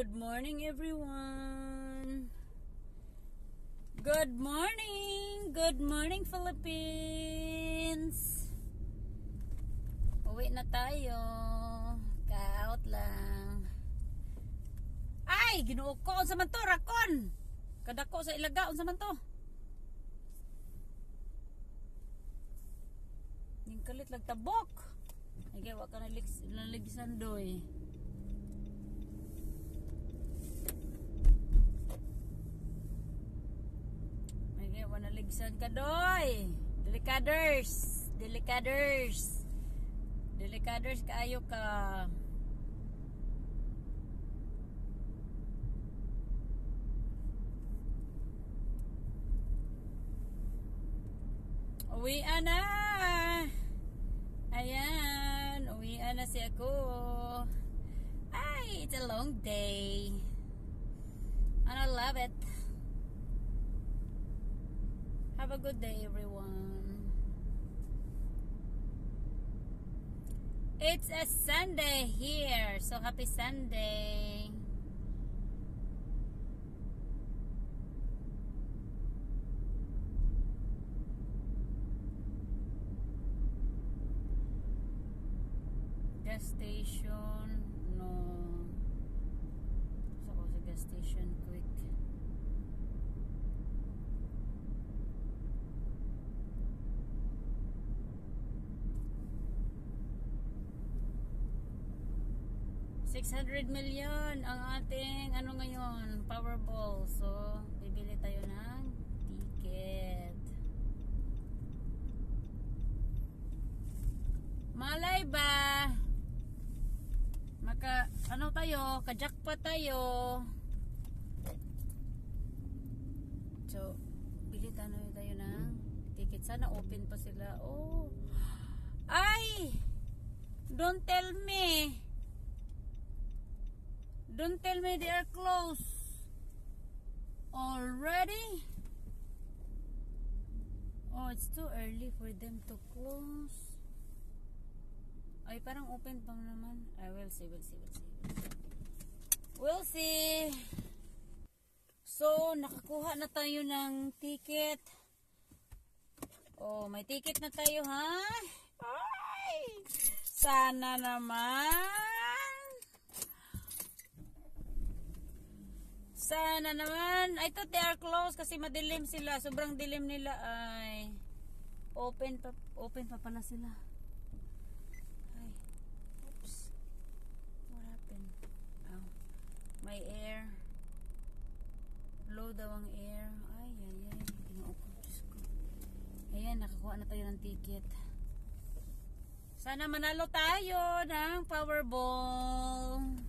good morning everyone. Good morning. Good morning Philippines. Uwi na tayo. Ka-out lang. Ay, ginuo ko sa man to, rakon. Kadako sa ilaga sa man to. Ning kalit lag tabok. Ay wa ka nalig- naligsan doy. Ay wa naligsan ka doy. Delicaders, delicaders. Delicaders kaayo ka. Uwi na. Ayan, uwi na si ako. Ay, it's a long day. And I love it. Have a good day, everyone. It's a Sunday here, so happy Sunday. Gas station, no. Sa gas station quick. Six hundred million ang ating ano ngayon, Powerball. So, bibili tayo ng ticket. Malay ba? Maka, ano tayo? Kajakpa tayo. So, bili tayo tayo ng ticket. Sana open pa sila. Oh. Ay! Don't tell me. Don't tell me they are closed. Already? Oh, it's too early for them to close. Ay, parang open pa naman. I will see, we'll see, we'll see. We'll see. So, nakakuha na tayo ng ticket. Oh, may ticket na tayo, ha? Ay! Sana naman. Sana naman. I thought they are closed kasi madilim sila. Sobrang dilim nila. Ay. Open pa, open pa pala sila. Ay. Oops. What happened? Oh. May air. Low daw ang air. Ay, ay, ay. Ginoo ko. Diyos ko. Ayan, nakakuha na tayo ng ticket. Sana manalo tayo ng Powerball.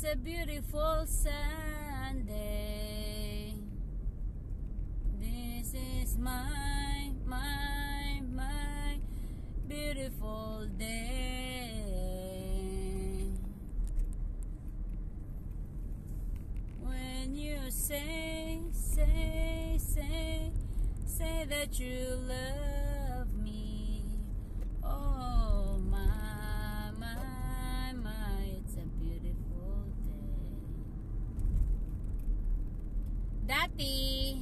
It's a beautiful Sunday. This is my, my, my beautiful day. When you say, say, say, say that you love Dati,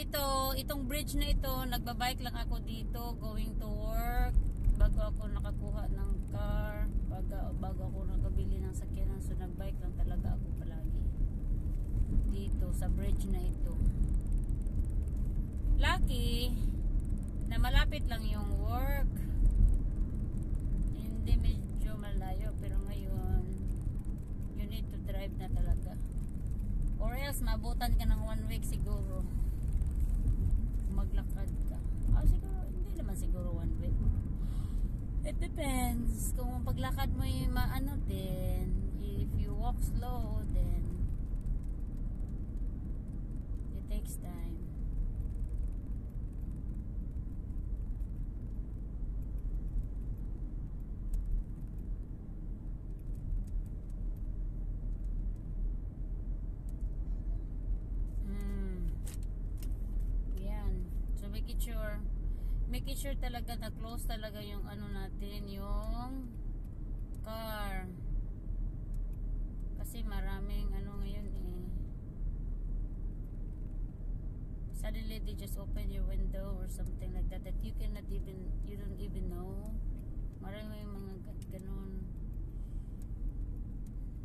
ito, itong bridge na ito, nagbabike lang ako dito going to work bago ako nakakuha ng car, bago, bago ako nakabili ng sakyanan, so nagbike lang talaga ako palagi dito sa bridge na ito. Lucky na malapit lang yung work. Hindi medyo malayo pero ngayon you need to drive na talaga. Or else mabutan ka ng one week siguro. Maglakad ka. Ah, siguro, hindi naman siguro one week. It depends. Kung paglakad mo yung maano din, if you walk slow, then it takes time. Making sure talaga na close talaga yung ano natin, yung car. Kasi maraming ano ngayon eh. Suddenly they just open your window or something like that that you cannot even, you don't even know. Maraming mga gan- ganun.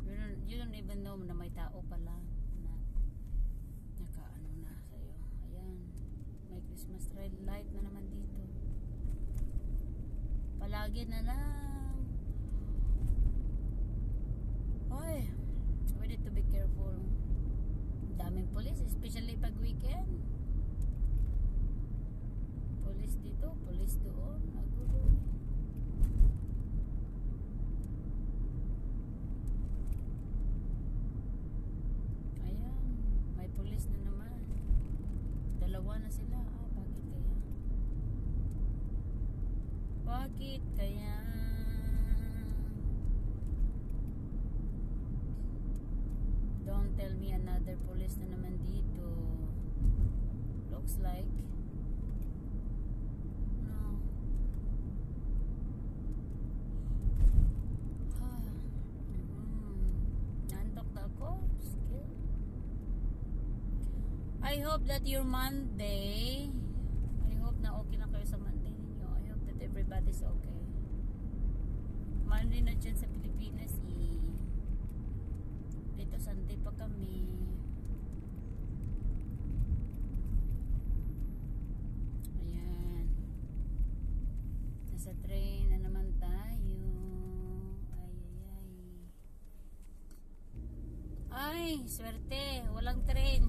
You don't, you don't even know na may tao pala na nakaano na sa'yo. Ayan. May Christmas tree light na naman dito. Palagi na lang. Hoy, we need to be careful. Daming police, especially pag weekend. Police dito, police doon. Nagulo. Ayan, may police na naman. Dalawa na sila. Ah, bakit kaya? Bakit kaya? Don't tell me another police na naman dito. Looks like. No. Ah. Mm. Nantok na. I hope that your Monday, I hope na okay na kayo sa Monday ninyo. I hope that everybody's okay. Monday na dyan sa Pilipinas eh. Dito Sunday pa kami. Ayan. Nasa train na naman tayo. Ay, ay, ay. Ay, swerte. Walang train.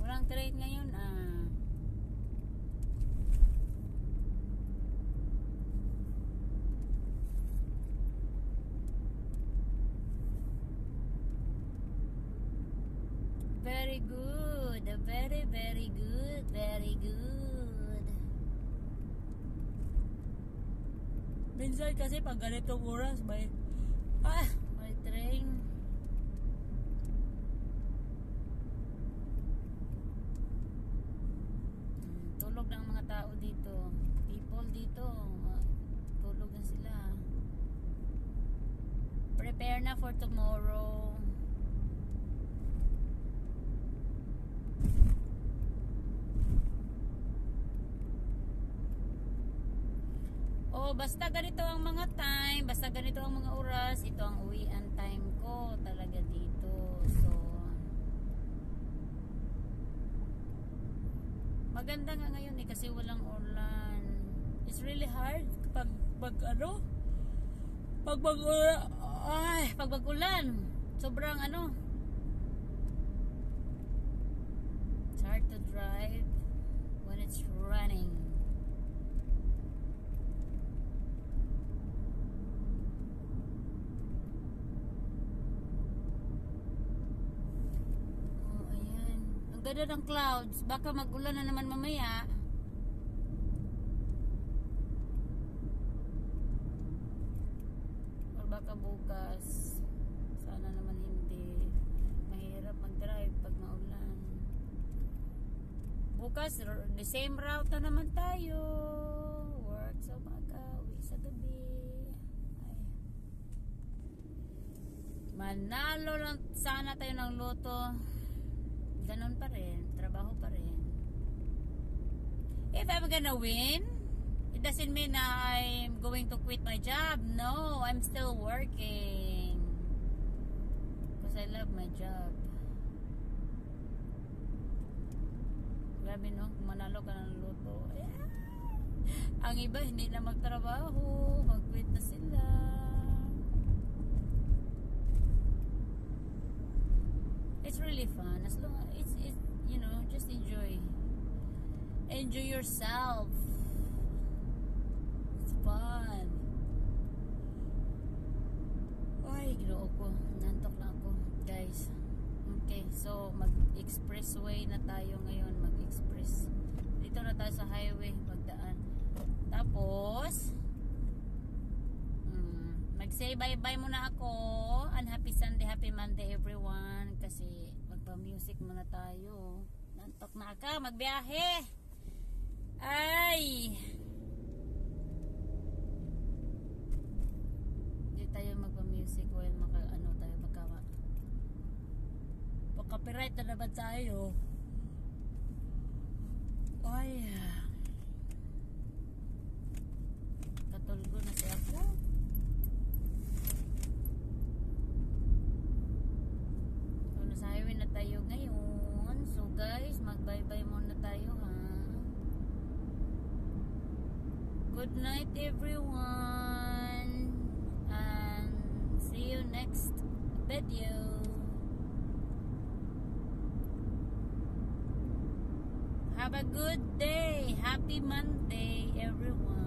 Walang train ngayon ah. Very good. Very, very good. Very good. Minsan kasi pag ganitong oras may ah, may train. Mm, Tulog ng mga tao dito. People dito. ah, Tulog na sila. Prepare na for tomorrow. Oh, basta ganito ang mga time, basta ganito ang mga oras, ito ang uwian time ko talaga dito. So, maganda nga ngayon eh kasi walang ulan. It's really hard pag pag ano? Pag mag ay, pag mag-ulan. Sobrang ano? It's hard to drive when it's running. Oh, ayan. Ang ganda ng clouds. Baka magulan na naman mamaya. Or baka bukas. Sana naman hindi. Mahirap mag-drive pag maulan. Bukas, the same route na naman tayo. Work sa umaga, uwi sa gabi. Manalo lang sana tayo ng loto. Ganon pa rin. Trabaho pa rin. If I'm gonna win, it doesn't mean I'm going to quit my job. No, I'm still working. Because I love my job. Grabe no, manalo ka ng loto. Yeah. Ang iba hindi na magtrabaho, mag-quit na sila. It's really fun as long as it's, it's you know, just enjoy. Enjoy yourself. It's fun. Ay, ginoo ko. Nantok na ako, guys. Okay, so mag-expressway na tayo ngayon. Mag-express. Dito na tayo sa highway. Magdaan. Tapos, mm, mag-say bye-bye muna ako. And happy Sunday, happy Monday everyone. Kasi magpa-music muna tayo. Nantok na ka, magbiyahe. Ay! Hindi tayo magpa-music while maka, ano tayo magkawa. Pag copyright na naman tayo. Ay. Katulgo na si ako. Good night everyone. And see you next video. Have a good day. Happy Monday everyone.